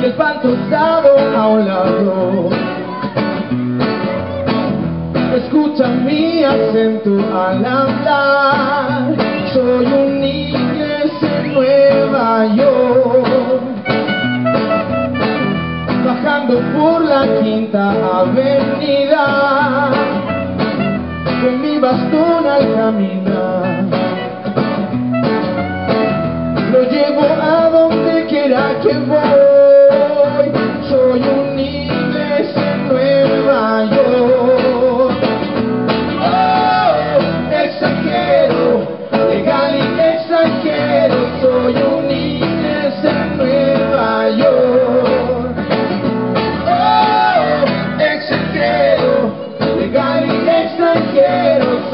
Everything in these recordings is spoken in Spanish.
Y el pan tostado a un lado Escucha mi acento al hablar. Soy un inglés en Nueva York. Bajando por la quinta avenida. Con mi bastón al caminar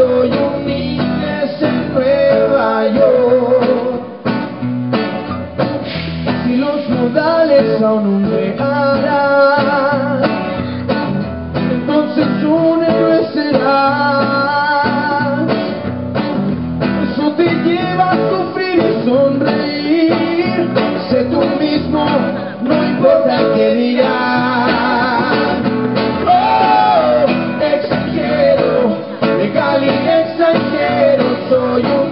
Soy un inglés en Nueva. Si los modales a un hombre extranjero, soy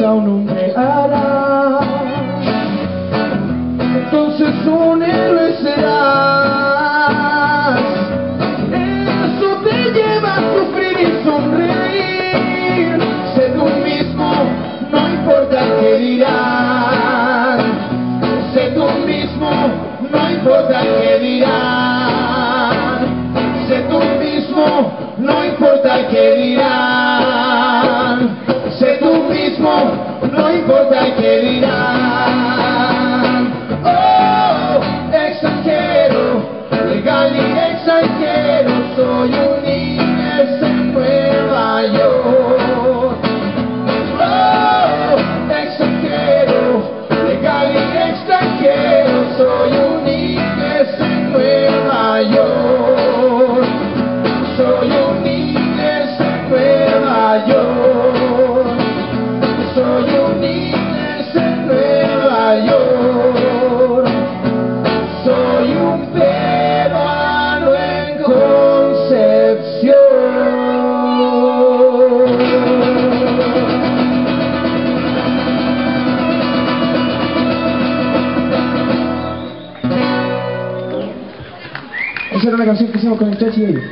modales a un hombre harán, entonces un héroe serás. Eso te lleva a sufrir y sonreír. Sé tú mismo, no importa qué dirán. Sé tú mismo, no importa qué dirán. Sé tú mismo, no importa qué dirán. No importa qué Soy un en Nueva York. Soy un peruano en Concepción. Esa era una canción que hicimos con el Chachi y ellos.